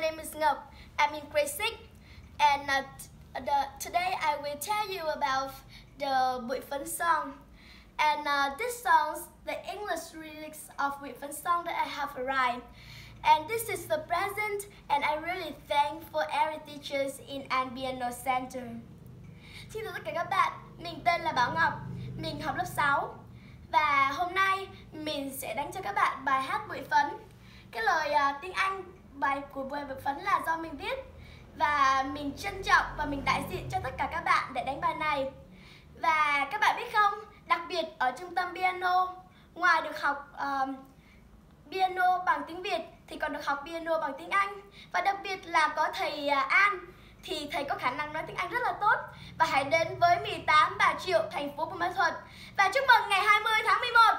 name is Ngọc. I'm in grade 6 And uh, the, today I will tell you about the Bụi Phấn song. And uh, this song, the English lyrics of Bụi Phấn song that I have arrived. And this is the present and I really thank for every teachers in Ambiano Center. Xin chào tất cả các bạn, mình tên là Bảo Ngọc, mình học lớp 6 Và hôm nay mình sẽ đánh cho các bạn bài hát Bụi Phấn Cái lời uh, tiếng Anh bài của Bụi Phấn là do mình viết. Và mình trân trọng và mình đại diện cho tất cả các bạn để đánh bài này. Và các bạn biết không đặc biệt ở trung tâm piano ngoài được học uh, piano bằng tiếng Việt thì còn được học piano bằng tiếng Anh. Và đặc biệt là có thầy à, An thì thầy có khả năng nói tiếng Anh rất là tốt. Và hãy đến với 18 Bà Triệu thành phố Buôn Ma Thuột. Và chúc mừng ngày 20 tháng 11